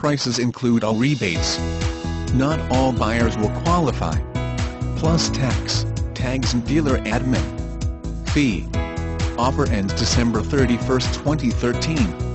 Prices include all rebates. Not all buyers will qualify. Plus tax, tags and dealer admin fee. Offer ends December 31, 2013.